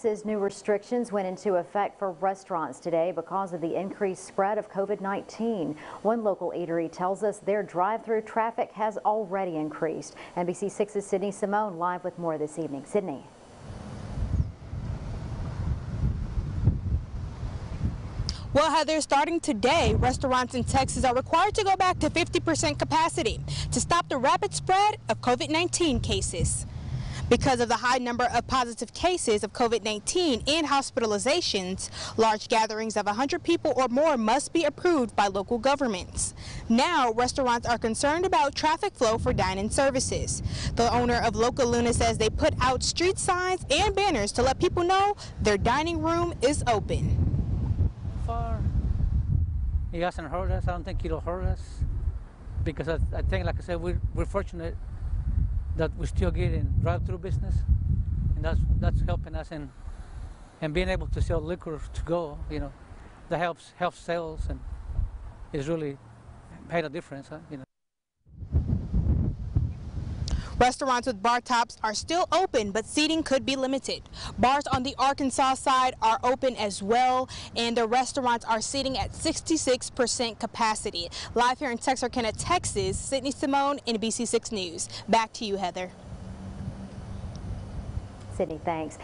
Texas, new restrictions went into effect for restaurants today because of the increased spread of COVID-19. One local eatery tells us their drive-through traffic has already increased. NBC6's Sydney Simone live with more this evening. Sydney. Well, Heather, starting today, restaurants in Texas are required to go back to 50% capacity to stop the rapid spread of COVID-19 cases. Because of the high number of positive cases of COVID-19 and hospitalizations, large gatherings of 100 people or more must be approved by local governments. Now, restaurants are concerned about traffic flow for dine-in services. The owner of Local Luna says they put out street signs and banners to let people know their dining room is open. It hasn't hurt us. I don't think it'll hurt us because I, I think, like I said, we're, we're fortunate that we're still getting drive-through business, and that's that's helping us in and being able to sell liquor to go. You know, that helps helps sales and is really made a difference. Huh? You know. Restaurants with bar tops are still open, but seating could be limited. Bars on the Arkansas side are open as well, and the restaurants are sitting at 66% capacity. Live here in Texarkana, Texas, Sydney Simone, NBC6 News. Back to you, Heather. Sydney, thanks.